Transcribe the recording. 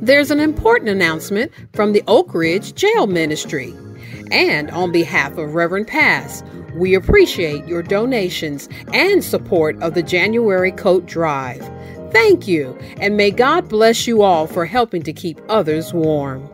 there's an important announcement from the Oak Ridge Jail Ministry. And on behalf of Reverend Pass, we appreciate your donations and support of the January Coat Drive. Thank you, and may God bless you all for helping to keep others warm.